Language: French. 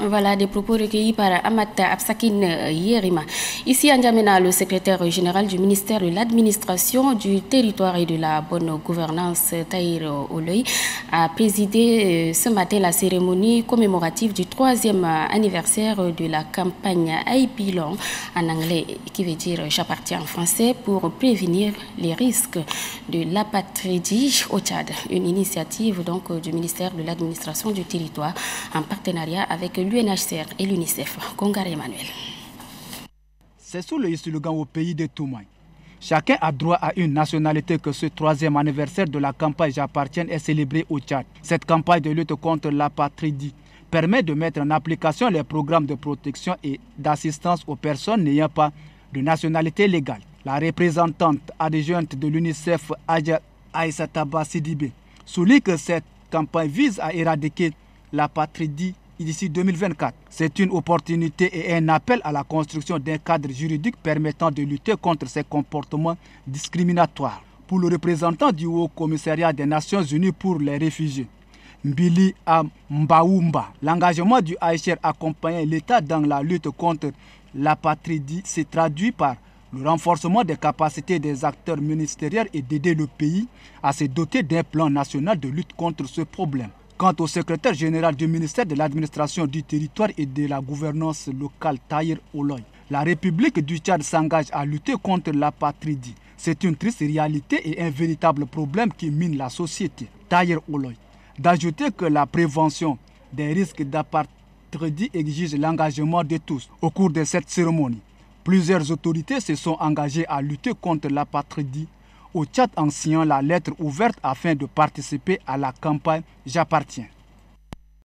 Voilà des propos recueillis par Amata Absakine Yerima. Ici, Andjamena, le secrétaire général du ministère de l'administration du territoire et de la bonne gouvernance, Tahir Oloy, a présidé euh, ce matin la cérémonie commémorative du troisième anniversaire de la campagne Aipilon, en anglais, qui veut dire j'appartiens en français, pour prévenir les risques de l'apatridie au Tchad. Une initiative donc du ministère de l'administration du territoire en partenariat avec l'UNHCR et l'UNICEF. Congar Emmanuel. C'est sous le slogan au pays de Toumaï. Chacun a droit à une nationalité que ce troisième anniversaire de la campagne J'appartiens est célébré au Tchad. Cette campagne de lutte contre l'apatridie permet de mettre en application les programmes de protection et d'assistance aux personnes n'ayant pas de nationalité légale. La représentante adjointe de l'UNICEF, Aja Aïsataba Sidibé, souligne que cette campagne vise à éradiquer l'apatridie d'ici 2024. C'est une opportunité et un appel à la construction d'un cadre juridique permettant de lutter contre ces comportements discriminatoires. Pour le représentant du Haut Commissariat des Nations Unies pour les réfugiés, Mbili Mbaoumba, l'engagement du Haïcher accompagner l'État dans la lutte contre l'apatridie s'est traduit par le renforcement des capacités des acteurs ministériels et d'aider le pays à se doter d'un plan national de lutte contre ce problème. Quant au secrétaire général du ministère de l'administration du territoire et de la gouvernance locale, Tahir Oloy, la République du Tchad s'engage à lutter contre l'apatridie. C'est une triste réalité et un véritable problème qui mine la société. Tahir Oloy, d'ajouter que la prévention des risques d'apatridie exige l'engagement de tous. Au cours de cette cérémonie, plusieurs autorités se sont engagées à lutter contre l'apatridie au Tchad en signant la lettre ouverte afin de participer à la campagne J'appartiens.